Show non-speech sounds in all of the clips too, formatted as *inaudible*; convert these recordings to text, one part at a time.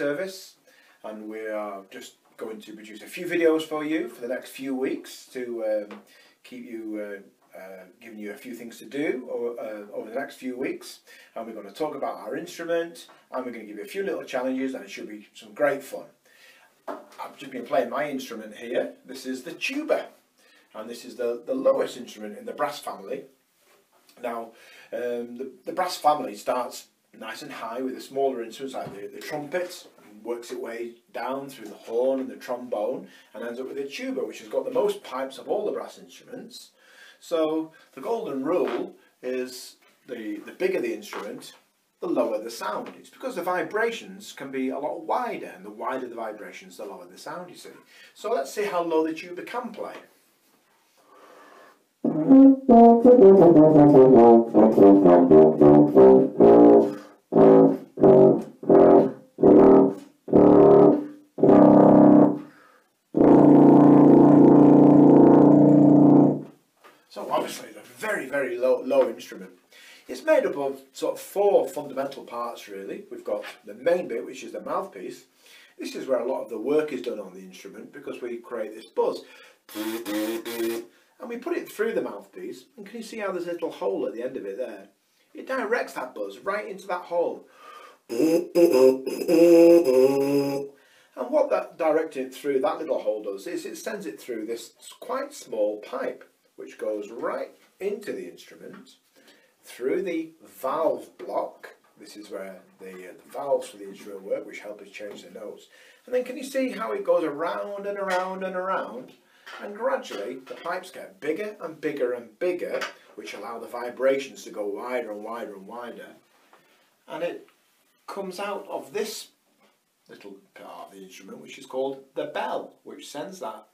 Service and we are just going to produce a few videos for you for the next few weeks to um, keep you uh, uh, giving you a few things to do over, uh, over the next few weeks. And we're going to talk about our instrument and we're going to give you a few little challenges and it should be some great fun. I've just been playing my instrument here, this is the tuba and this is the, the lowest instrument in the brass family. Now, um, the, the brass family starts nice and high with the smaller instruments like the, the trumpet, works its way down through the horn and the trombone, and ends up with the tuba, which has got the most pipes of all the brass instruments. So, the golden rule is the, the bigger the instrument, the lower the sound. It's because the vibrations can be a lot wider, and the wider the vibrations, the lower the sound, you see. So let's see how low the tuba can play. *laughs* very, very low, low instrument. It's made up of sort of four fundamental parts really. We've got the main bit, which is the mouthpiece. This is where a lot of the work is done on the instrument because we create this buzz. And we put it through the mouthpiece, and can you see how there's a little hole at the end of it there? It directs that buzz right into that hole. And what that directed through that little hole does is it sends it through this quite small pipe, which goes right into the instrument, through the valve block. This is where the, uh, the valves for the instrument work, which help us change the notes. And then can you see how it goes around and around and around? and gradually the pipes get bigger and bigger and bigger which allow the vibrations to go wider and wider and wider and it comes out of this little part of the instrument which is called the bell which sends that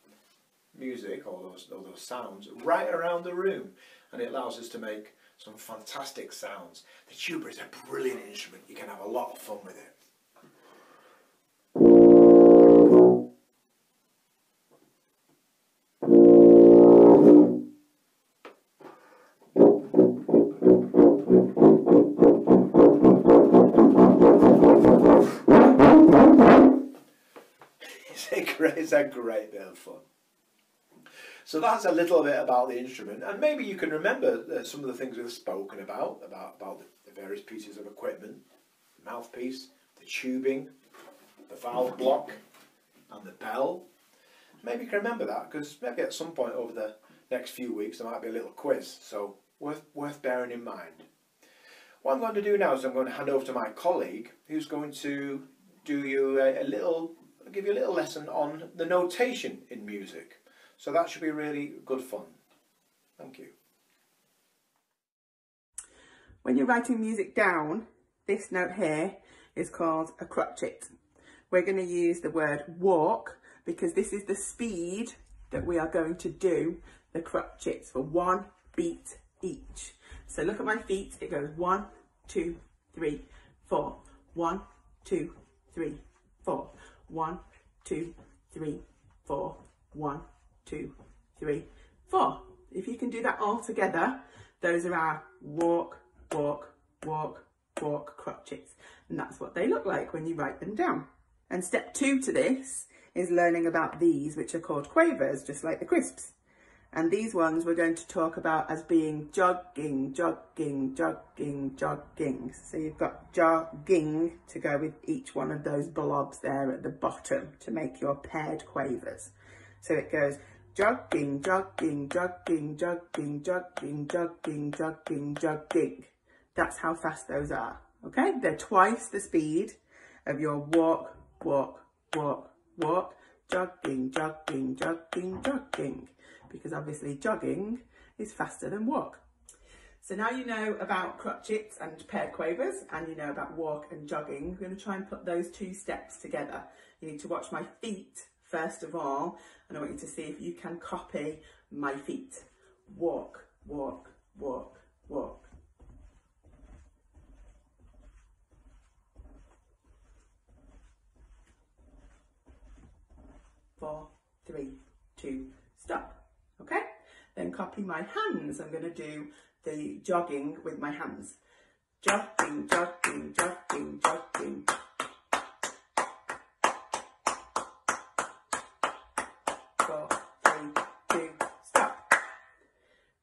music or those, or those sounds right around the room and it allows us to make some fantastic sounds. The tuba is a brilliant instrument, you can have a lot of fun with it. *laughs* it's a great bit of fun. So that's a little bit about the instrument, and maybe you can remember uh, some of the things we've spoken about, about, about the, various pieces of equipment, the mouthpiece, the tubing, the valve block, and the bell. Maybe you can remember that, because maybe at some point over the next few weeks there might be a little quiz, so worth, worth bearing in mind. What I'm going to do now is I'm going to hand over to my colleague, who's going to do you a, a little give you a little lesson on the notation in music. So that should be really good fun. Thank you. When you're writing music down, this note here is called a crotchet. We're going to use the word walk because this is the speed that we are going to do the crotchets for one beat each. So look at my feet. It goes one, two, three, four. One, two, three, four. One, two, three, four. One, two, three, four. If you can do that all together, those are our walk, walk, walk, walk crotchets. And that's what they look like when you write them down. And step two to this is learning about these, which are called quavers, just like the crisps. And these ones we're going to talk about as being jogging, jogging, jogging, jogging. So you've got jogging to go with each one of those blobs there at the bottom to make your paired quavers. So it goes jogging, jogging, jogging, jogging, jogging, jogging, jogging, jogging. That's how fast those are. Okay, they're twice the speed of your walk, walk, walk, walk, jogging, jogging, jogging, jogging. Because obviously jogging is faster than walk. So now you know about crotchets and paired quavers and you know about walk and jogging. We're going to try and put those two steps together. You need to watch my feet first of all and I want you to see if you can copy my feet. Walk, walk, walk, walk. Four, three, two, stop. Okay? Then copy my hands. I'm going to do the jogging with my hands. Jogging, jogging, jogging, jogging. Four, three, two, stop.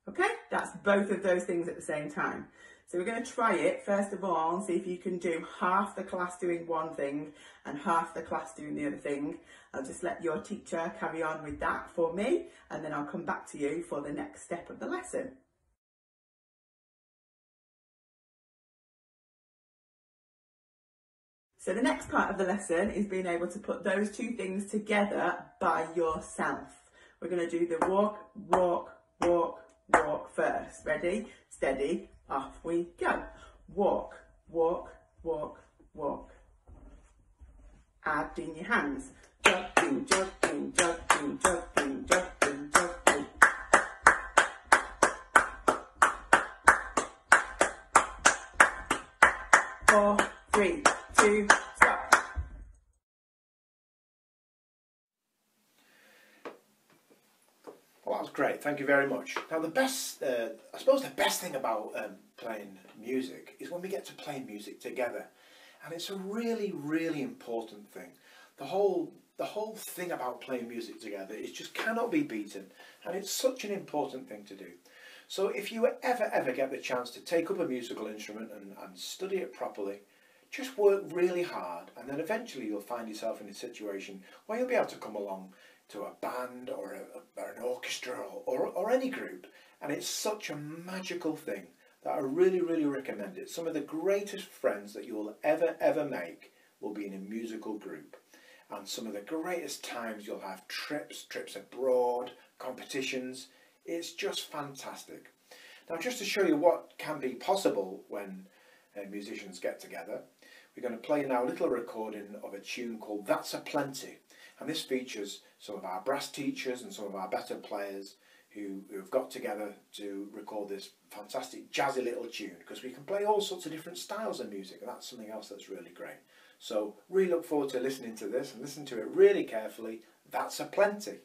Okay, that's both of those things at the same time. So we're going to try it first of all and see if you can do half the class doing one thing and half the class doing the other thing. I'll just let your teacher carry on with that for me and then I'll come back to you for the next step of the lesson. So the next part of the lesson is being able to put those two things together by yourself. We're going to do the walk, walk, walk, walk first. Ready, steady, off we go. Walk, walk, walk, walk. Add in your hands. Jogging, jogging, jogging, jogging, jogging. Four, three, two, stop. Well, that was great. Thank you very much. Now, the best, uh, I suppose, the best thing about um, playing music is when we get to play music together, and it's a really, really important thing. The whole, the whole thing about playing music together is just cannot be beaten, and it's such an important thing to do. So, if you ever, ever get the chance to take up a musical instrument and, and study it properly, just work really hard, and then eventually you'll find yourself in a situation where you'll be able to come along to a band or, a, or an orchestra or, or, or any group and it's such a magical thing that I really really recommend it. Some of the greatest friends that you'll ever ever make will be in a musical group and some of the greatest times you'll have trips, trips abroad, competitions. It's just fantastic. Now just to show you what can be possible when uh, musicians get together, we're going to play now a little recording of a tune called That's a Plenty And this features some of our brass teachers and some of our better players who, who have got together to record this fantastic jazzy little tune because we can play all sorts of different styles of music and that's something else that's really great. So really look forward to listening to this and listen to it really carefully. That's a plenty.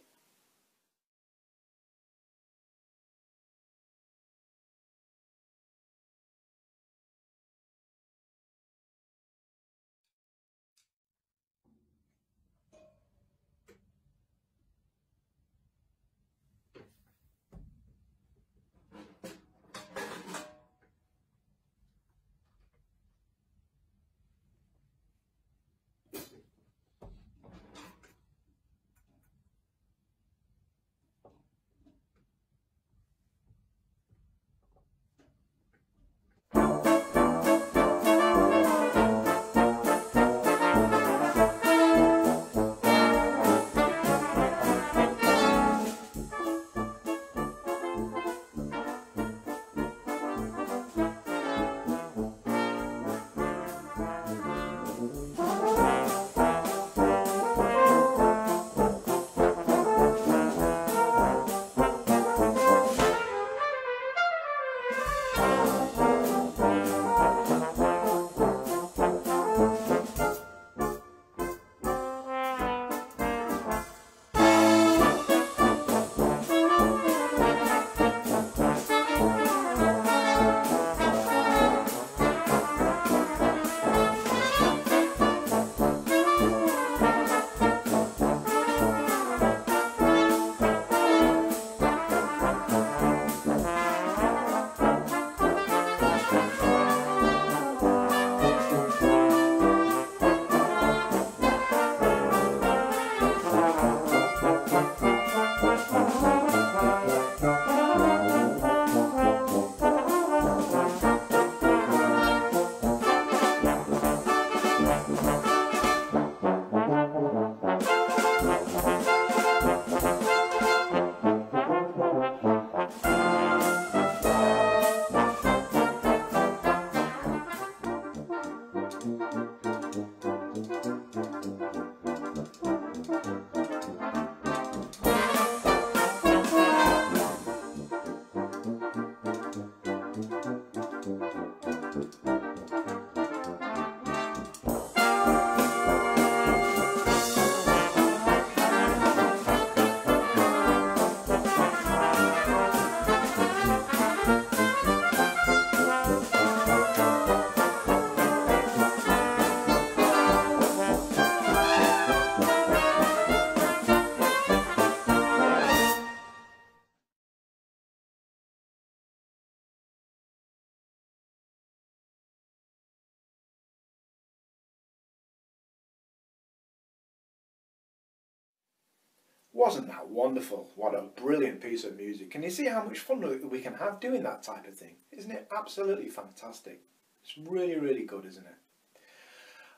Wasn't that wonderful? What a brilliant piece of music. Can you see how much fun we can have doing that type of thing? Isn't it absolutely fantastic? It's really, really good, isn't it?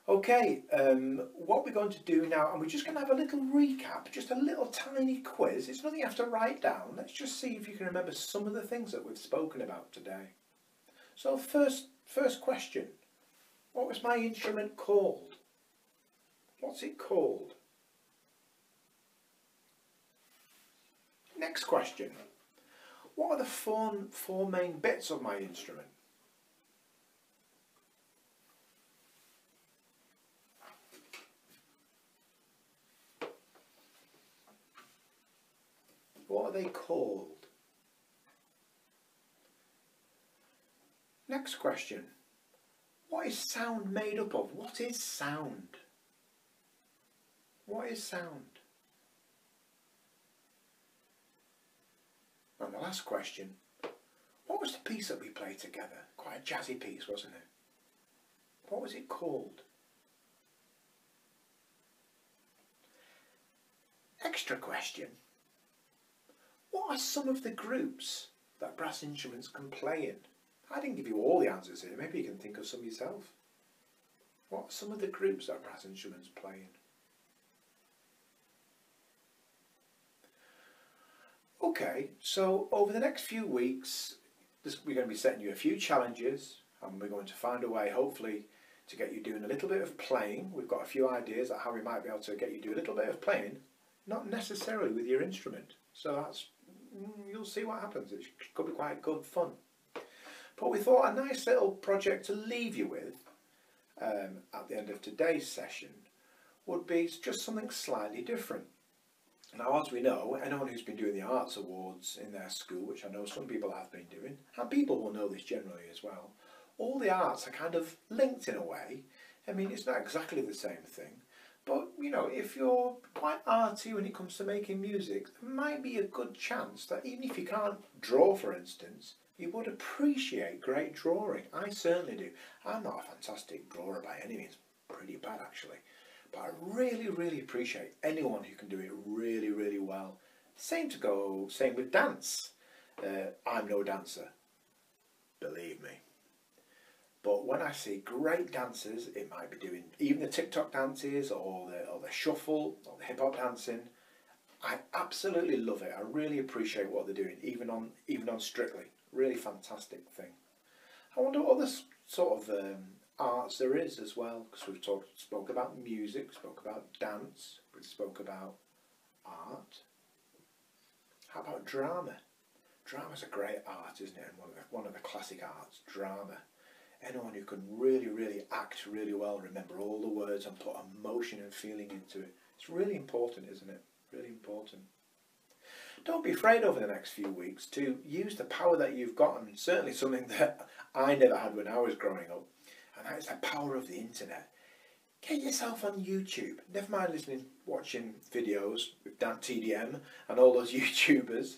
Okay, um, what we're going to do now, and we're just going to have a little recap, just a little tiny quiz. It's nothing you have to write down. Let's just see if you can remember some of the things that we've spoken about today. So first, first question. What was my instrument called? What's it called? Next question. What are the four, four main bits of my instrument? What are they called? Next question. What is sound made up of? What is sound? What is sound? And the last question, what was the piece that we played together? Quite a jazzy piece, wasn't it? What was it called? Extra question. What are some of the groups that brass instruments can play in? I didn't give you all the answers here. Maybe you can think of some yourself. What are some of the groups that brass instruments play in? Okay, so over the next few weeks, this, we're going to be setting you a few challenges and we're going to find a way, hopefully, to get you doing a little bit of playing. We've got a few ideas of how we might be able to get you do a little bit of playing, not necessarily with your instrument. So that's, mm, you'll see what happens. It could be quite good fun. But we thought a nice little project to leave you with um, at the end of today's session would be just something slightly different. Now, as we know, anyone who's been doing the Arts Awards in their school, which I know some people have been doing, and people will know this generally as well, all the arts are kind of linked in a way. I mean, it's not exactly the same thing, but you know, if you're quite arty when it comes to making music, there might be a good chance that even if you can't draw, for instance, you would appreciate great drawing. I certainly do. I'm not a fantastic drawer by any means, pretty bad actually. But I really, really appreciate anyone who can do it really, really well. Same to go, same with dance. Uh, I'm no dancer, believe me. But when I see great dancers, it might be doing even the TikTok dances or the, or the shuffle or the hip hop dancing. I absolutely love it. I really appreciate what they're doing, even on even on Strictly. Really fantastic thing. I wonder what other sort of um, arts there is as well because we've talked spoke about music, spoke about dance, we spoke about art. How about drama? Drama's a great art, isn't it? And one of the, one of the classic arts, drama. Anyone who can really, really act really well, remember all the words and put emotion and feeling into it. It's really important, isn't it? Really important. Don't be afraid over the next few weeks to use the power that you've got and certainly something that I never had when I was growing up and that is the power of the internet. Get yourself on YouTube. Never mind listening, watching videos with Dan TDM and all those *laughs* YouTubers.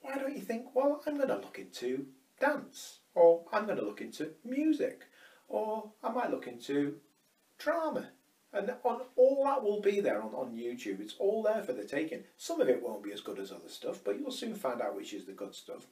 Why don't you think, well, I'm going to look into dance, or I'm going to look into music, or I might look into drama. And on all that will be there on, on YouTube. It's all there for the taking. Some of it won't be as good as other stuff, but you'll soon find out which is the good stuff.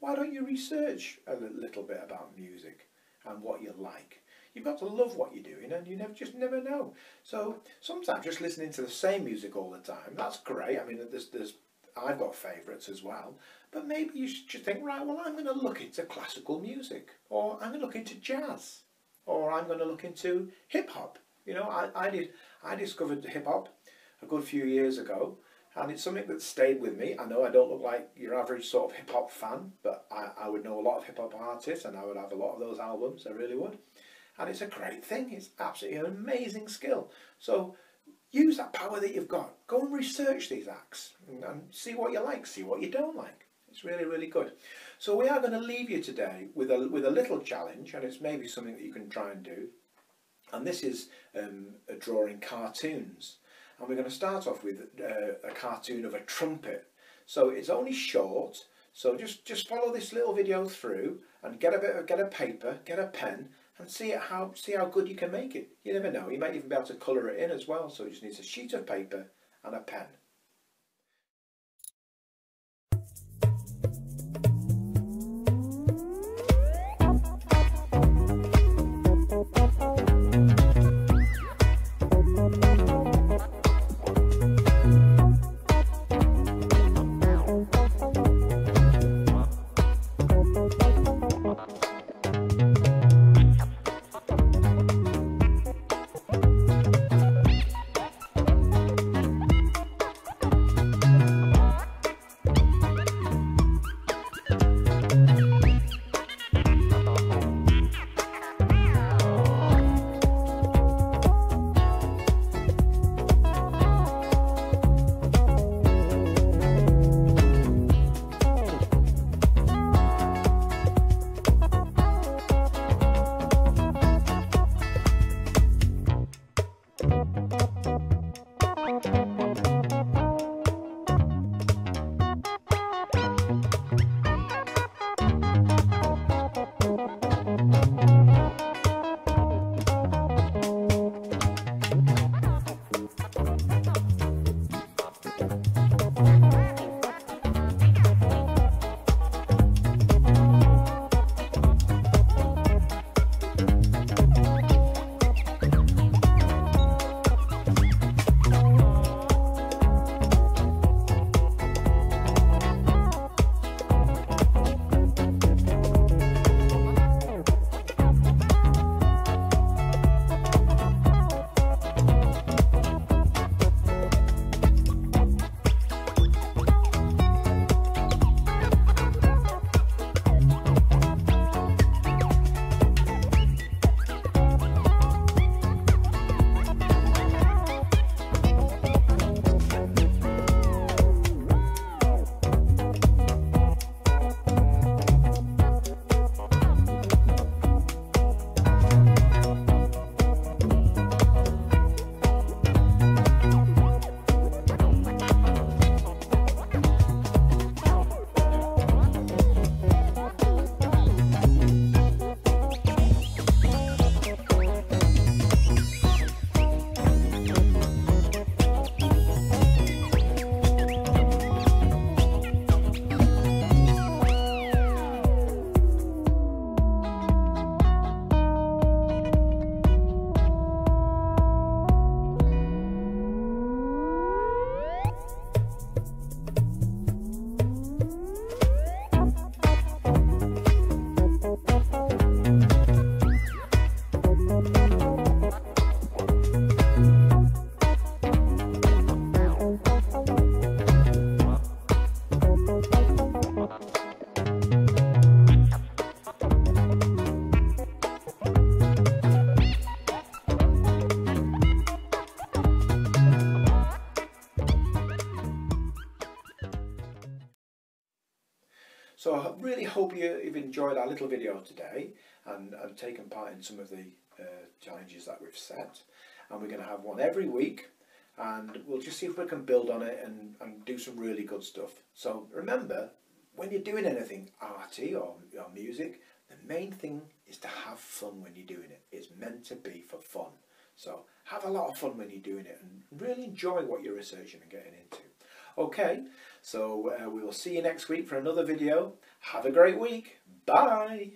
Why don't you research a little bit about music and what you like? You've got to love what you're doing and you never just never know. So sometimes just listening to the same music all the time, that's great. I mean, there's, there's I've got favourites as well. But maybe you should think, right, well, I'm going to look into classical music or I'm going to look into jazz. or I'm going to look into hip hop. You know, I, I, did, I discovered hip hop a good few years ago and it's something that stayed with me. I know I don't look like your average sort of hip hop fan, but I, I would know a lot of hip hop artists and I would have a lot of those albums, I really would. And it's a great thing, it's absolutely an amazing skill. So use that power that you've got. Go and research these acts and, see what you like, see what you don't like. It's really, really good. So we are going to leave you today with a, with a little challenge, and it's maybe something that you can try and do. And this is um, drawing cartoons. And we're going to start off with uh, a cartoon of a trumpet. So it's only short, so just, just follow this little video through and get a bit of, get a paper, get a pen, and see how see how good you can make it. You never know, you might even be able to colour it in as well. So it just needs a sheet of paper and a pen. Enjoyed our little video today and, and taken part in some of the uh, challenges that we've set. And we're going to have one every week and we'll just see if we can build on it and, and do some really good stuff. So remember, when you're doing anything arty or, or music, the main thing is to have fun when you're doing it. It's meant to be for fun. So have a lot of fun when you're doing it and really enjoy what you're researching and getting into. Okay, so uh, we will see you next week for another video. Have a great week. Bye.